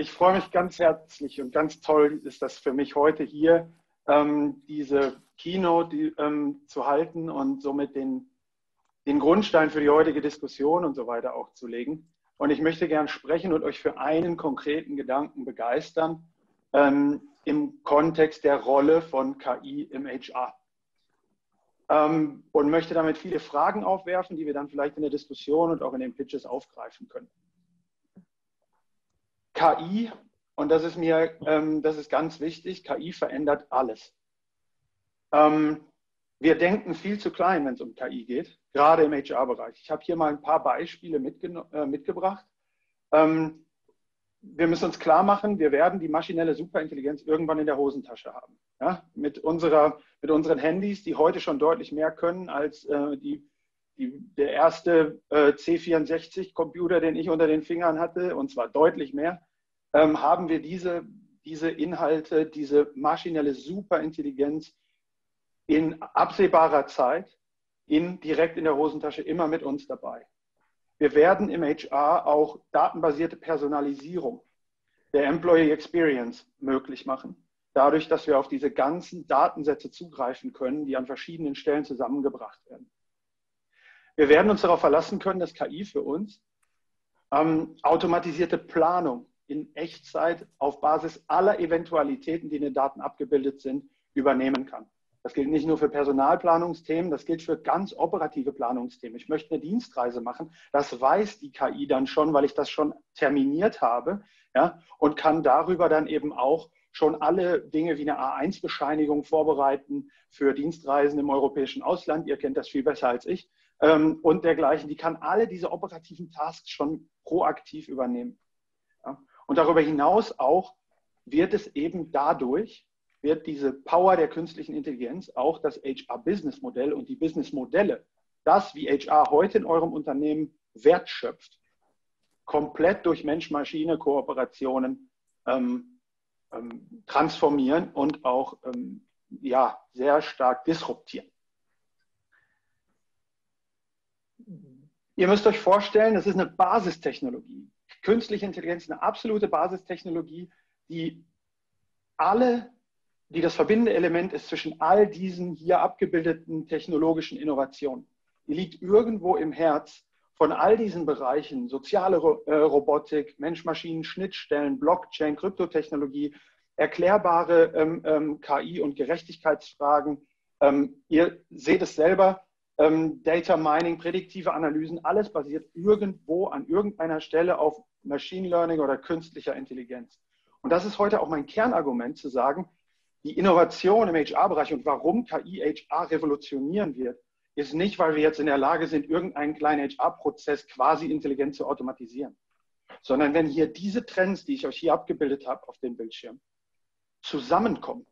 Ich freue mich ganz herzlich und ganz toll ist das für mich heute hier, ähm, diese Keynote die, ähm, zu halten und somit den, den Grundstein für die heutige Diskussion und so weiter auch zu legen. Und ich möchte gern sprechen und euch für einen konkreten Gedanken begeistern ähm, im Kontext der Rolle von KI im HR. Ähm, und möchte damit viele Fragen aufwerfen, die wir dann vielleicht in der Diskussion und auch in den Pitches aufgreifen können. KI, und das ist mir, ähm, das ist ganz wichtig, KI verändert alles. Ähm, wir denken viel zu klein, wenn es um KI geht, gerade im HR-Bereich. Ich habe hier mal ein paar Beispiele äh, mitgebracht. Ähm, wir müssen uns klar machen, wir werden die maschinelle Superintelligenz irgendwann in der Hosentasche haben. Ja? Mit, unserer, mit unseren Handys, die heute schon deutlich mehr können als äh, die die, der erste äh, C64-Computer, den ich unter den Fingern hatte, und zwar deutlich mehr, ähm, haben wir diese, diese Inhalte, diese maschinelle Superintelligenz in absehbarer Zeit in, direkt in der Hosentasche immer mit uns dabei. Wir werden im HR auch datenbasierte Personalisierung der Employee Experience möglich machen, dadurch, dass wir auf diese ganzen Datensätze zugreifen können, die an verschiedenen Stellen zusammengebracht werden. Wir werden uns darauf verlassen können, dass KI für uns ähm, automatisierte Planung in Echtzeit auf Basis aller Eventualitäten, die in den Daten abgebildet sind, übernehmen kann. Das gilt nicht nur für Personalplanungsthemen, das gilt für ganz operative Planungsthemen. Ich möchte eine Dienstreise machen, das weiß die KI dann schon, weil ich das schon terminiert habe ja, und kann darüber dann eben auch schon alle Dinge wie eine A1-Bescheinigung vorbereiten für Dienstreisen im europäischen Ausland. Ihr kennt das viel besser als ich ähm, und dergleichen. Die kann alle diese operativen Tasks schon proaktiv übernehmen. Und darüber hinaus auch wird es eben dadurch, wird diese Power der künstlichen Intelligenz auch das HR-Business-Modell und die Business-Modelle, das, wie HR heute in eurem Unternehmen Wert schöpft, komplett durch Mensch-Maschine-Kooperationen ähm, ähm, transformieren und auch ähm, ja, sehr stark disruptieren. Ihr müsst euch vorstellen, das ist eine Basistechnologie. Künstliche Intelligenz eine absolute Basistechnologie, die alle, die das verbindende Element ist zwischen all diesen hier abgebildeten technologischen Innovationen. Die liegt irgendwo im Herz von all diesen Bereichen, soziale äh, Robotik, Mensch-Maschinen, Schnittstellen, Blockchain, Kryptotechnologie, erklärbare ähm, ähm, KI und Gerechtigkeitsfragen. Ähm, ihr seht es selber, ähm, Data Mining, prädiktive Analysen, alles basiert irgendwo an irgendeiner Stelle auf Machine Learning oder künstlicher Intelligenz. Und das ist heute auch mein Kernargument zu sagen, die Innovation im HR-Bereich und warum KI HR revolutionieren wird, ist nicht, weil wir jetzt in der Lage sind, irgendeinen kleinen HR-Prozess quasi intelligent zu automatisieren, sondern wenn hier diese Trends, die ich euch hier abgebildet habe auf dem Bildschirm, zusammenkommen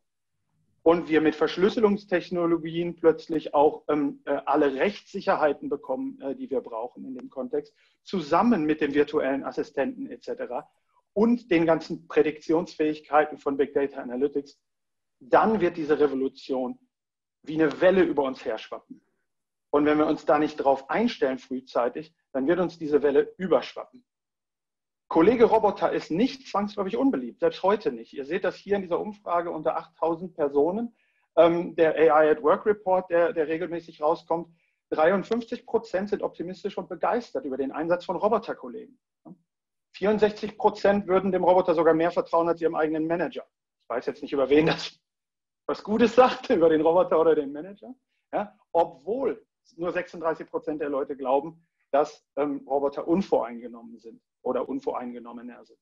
und wir mit Verschlüsselungstechnologien plötzlich auch ähm, äh, alle Rechtssicherheiten bekommen, äh, die wir brauchen in dem Kontext, zusammen mit den virtuellen Assistenten etc. und den ganzen Prädiktionsfähigkeiten von Big Data Analytics, dann wird diese Revolution wie eine Welle über uns herschwappen. Und wenn wir uns da nicht darauf einstellen frühzeitig, dann wird uns diese Welle überschwappen. Kollege Roboter ist nicht zwangsläufig unbeliebt, selbst heute nicht. Ihr seht das hier in dieser Umfrage unter 8000 Personen. Ähm, der AI at Work Report, der, der regelmäßig rauskommt, 53 Prozent sind optimistisch und begeistert über den Einsatz von Roboterkollegen. 64 Prozent würden dem Roboter sogar mehr vertrauen als ihrem eigenen Manager. Ich weiß jetzt nicht, über wen das was Gutes sagt, über den Roboter oder den Manager. Ja, obwohl nur 36 Prozent der Leute glauben, dass ähm, Roboter unvoreingenommen sind oder unvoreingenommener sind.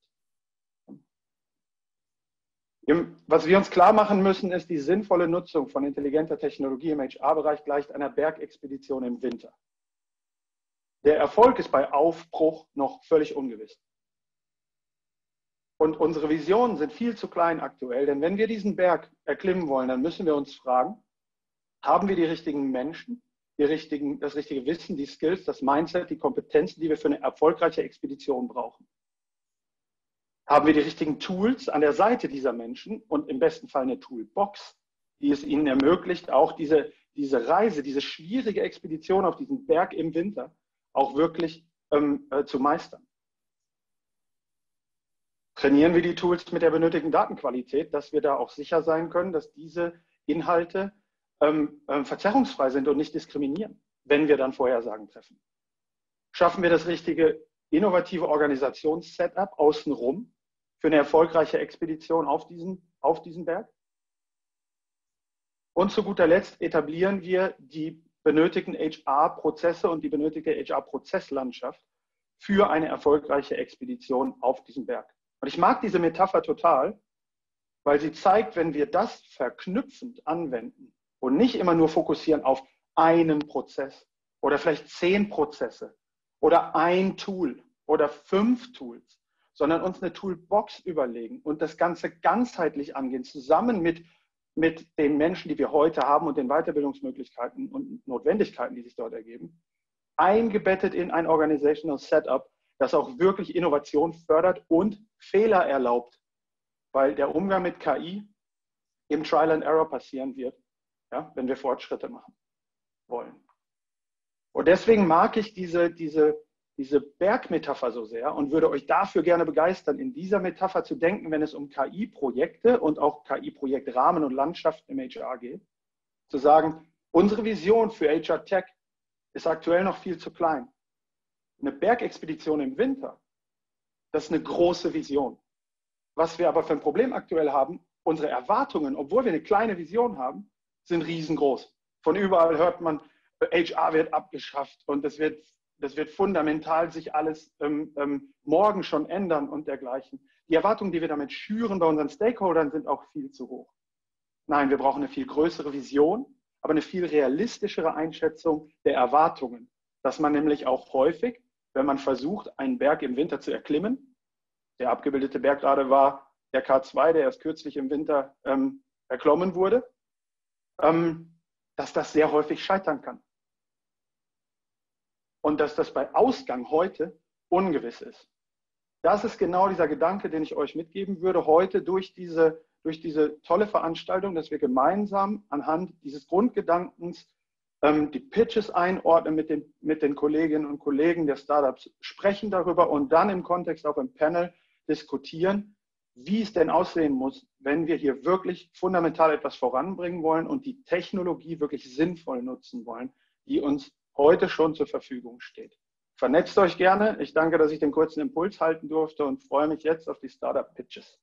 Was wir uns klar machen müssen, ist, die sinnvolle Nutzung von intelligenter Technologie im HR-Bereich gleicht einer Bergexpedition im Winter. Der Erfolg ist bei Aufbruch noch völlig ungewiss. Und unsere Visionen sind viel zu klein aktuell, denn wenn wir diesen Berg erklimmen wollen, dann müssen wir uns fragen, haben wir die richtigen Menschen, richtigen, das richtige Wissen, die Skills, das Mindset, die Kompetenzen, die wir für eine erfolgreiche Expedition brauchen. Haben wir die richtigen Tools an der Seite dieser Menschen und im besten Fall eine Toolbox, die es ihnen ermöglicht, auch diese, diese Reise, diese schwierige Expedition auf diesen Berg im Winter auch wirklich ähm, äh, zu meistern. trainieren wir die Tools mit der benötigten Datenqualität, dass wir da auch sicher sein können, dass diese Inhalte ähm, ähm, verzerrungsfrei sind und nicht diskriminieren, wenn wir dann Vorhersagen treffen. Schaffen wir das richtige innovative Organisationssetup außenrum für eine erfolgreiche Expedition auf diesen, auf diesen Berg? Und zu guter Letzt etablieren wir die benötigten HR-Prozesse und die benötigte HR-Prozesslandschaft für eine erfolgreiche Expedition auf diesen Berg. Und ich mag diese Metapher total, weil sie zeigt, wenn wir das verknüpfend anwenden und nicht immer nur fokussieren auf einen Prozess oder vielleicht zehn Prozesse oder ein Tool oder fünf Tools, sondern uns eine Toolbox überlegen und das Ganze ganzheitlich angehen, zusammen mit, mit den Menschen, die wir heute haben und den Weiterbildungsmöglichkeiten und Notwendigkeiten, die sich dort ergeben, eingebettet in ein Organizational Setup, das auch wirklich Innovation fördert und Fehler erlaubt, weil der Umgang mit KI im Trial and Error passieren wird, ja, wenn wir Fortschritte machen wollen. Und deswegen mag ich diese, diese, diese Bergmetapher so sehr und würde euch dafür gerne begeistern, in dieser Metapher zu denken, wenn es um KI-Projekte und auch KI-Projektrahmen und Landschaften im HR geht, zu sagen, unsere Vision für HR Tech ist aktuell noch viel zu klein. Eine Bergexpedition im Winter, das ist eine große Vision. Was wir aber für ein Problem aktuell haben, unsere Erwartungen, obwohl wir eine kleine Vision haben, sind riesengroß. Von überall hört man, HR wird abgeschafft und das wird, das wird fundamental sich alles ähm, ähm, morgen schon ändern und dergleichen. Die Erwartungen, die wir damit schüren bei unseren Stakeholdern, sind auch viel zu hoch. Nein, wir brauchen eine viel größere Vision, aber eine viel realistischere Einschätzung der Erwartungen. Dass man nämlich auch häufig, wenn man versucht, einen Berg im Winter zu erklimmen, der abgebildete Berg gerade war der K2, der erst kürzlich im Winter ähm, erklommen wurde, ähm, dass das sehr häufig scheitern kann. Und dass das bei Ausgang heute ungewiss ist. Das ist genau dieser Gedanke, den ich euch mitgeben würde heute durch diese, durch diese tolle Veranstaltung, dass wir gemeinsam anhand dieses Grundgedankens ähm, die Pitches einordnen mit den, mit den Kolleginnen und Kollegen der Startups, sprechen darüber und dann im Kontext auch im Panel diskutieren, wie es denn aussehen muss, wenn wir hier wirklich fundamental etwas voranbringen wollen und die Technologie wirklich sinnvoll nutzen wollen, die uns heute schon zur Verfügung steht. Vernetzt euch gerne. Ich danke, dass ich den kurzen Impuls halten durfte und freue mich jetzt auf die Startup Pitches.